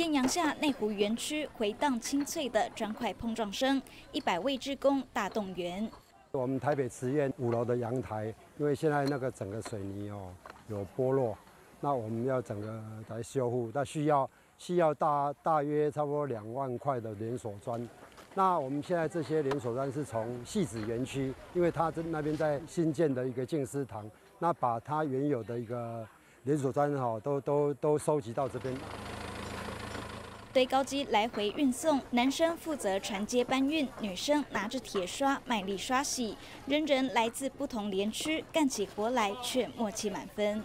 艳阳下，内湖园区回荡清脆的砖块碰撞声，一百位职工大动员。我们台北慈院五楼的阳台，因为现在那个整个水泥哦有剥落，那我们要整个来修复，那需要需要大大约差不多两万块的连锁砖。那我们现在这些连锁砖是从戏子园区，因为它这那边在新建的一个静思堂，那把它原有的一个连锁砖哈都都都收集到这边。堆高机来回运送，男生负责传接搬运，女生拿着铁刷卖力刷洗。人人来自不同连区，干起活来却默契满分。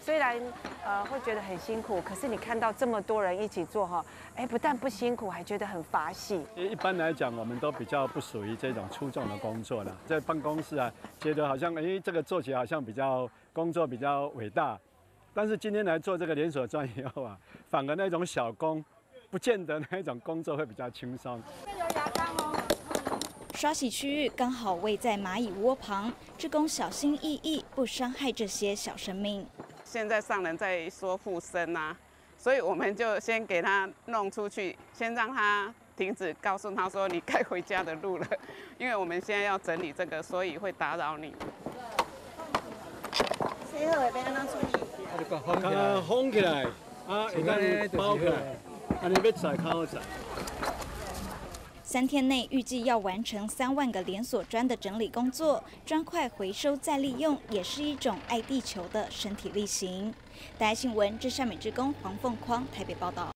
虽然呃会觉得很辛苦，可是你看到这么多人一起做哈，哎，不但不辛苦，还觉得很法喜。一般来讲，我们都比较不属于这种出众的工作了，在办公室啊，觉得好像哎这个做起来好像比较工作比较伟大。但是今天来做这个连锁砖以后啊，反而那种小工，不见得那种工作会比较轻松。有牙缸哦。刷洗区域刚好位在蚂蚁窝旁，职工小心翼翼，不伤害这些小生命。现在上人在说附身呐，所以我们就先给他弄出去，先让他停止，告诉他说你该回家的路了，因为我们现在要整理这个，所以会打扰你。谁好会被安出去？啊，封起来，啊，会当包起来，啊，你要载较好载。三天内预计要完成三万个连锁砖的整理工作，砖块回收再利用也是一种爱地球的身体力行。大家新闻，至善美之工黄凤匡台北报道。